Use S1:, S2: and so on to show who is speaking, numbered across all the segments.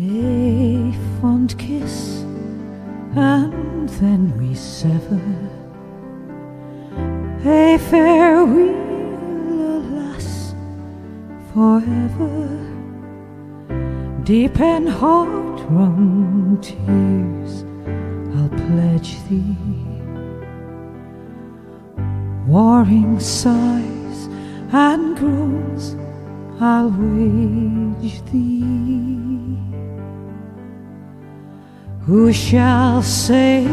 S1: A fond kiss, and then we sever. A farewell, alas, forever. Deep and heart-wrung tears, I'll pledge thee. Warring sighs and groans, I'll wage thee. Who shall say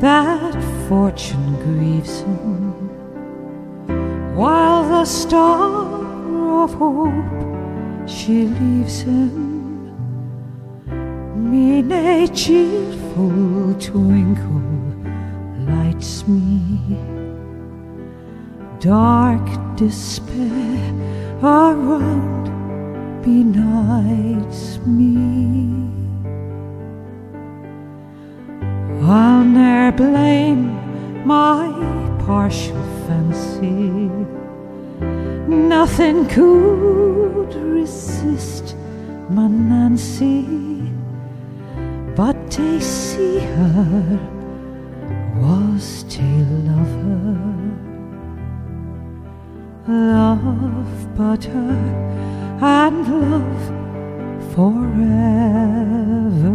S1: that fortune grieves him while the star of hope she leaves him? Mean a cheerful twinkle lights me, dark despair around benights me. I'll ne'er blame my partial fancy. Nothing could resist my Nancy, but to see her was to love her. Love but her and love forever.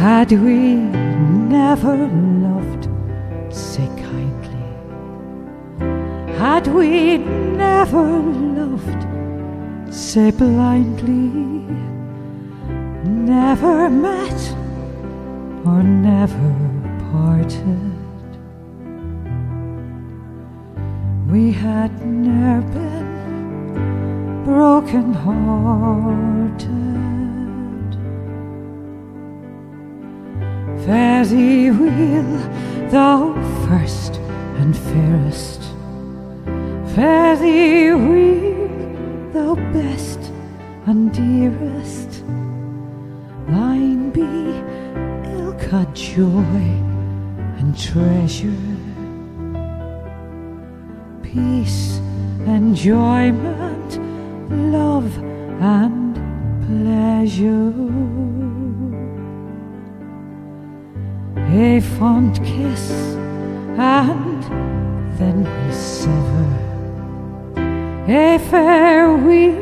S1: Had we never loved so kindly, had we never loved so blindly, never met or never parted, we had ne'er been broken hearted. Fare thee weel, thou first and fairest. Fare thee weel, thou best and dearest. Thine be ilka joy and treasure, peace, enjoyment, love, and pleasure a fond kiss, and then we sever. A farewell,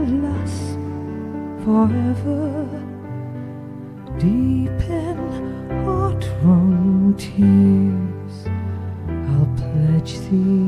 S1: alas, forever. Deep in heart-wrung tears, I'll pledge thee.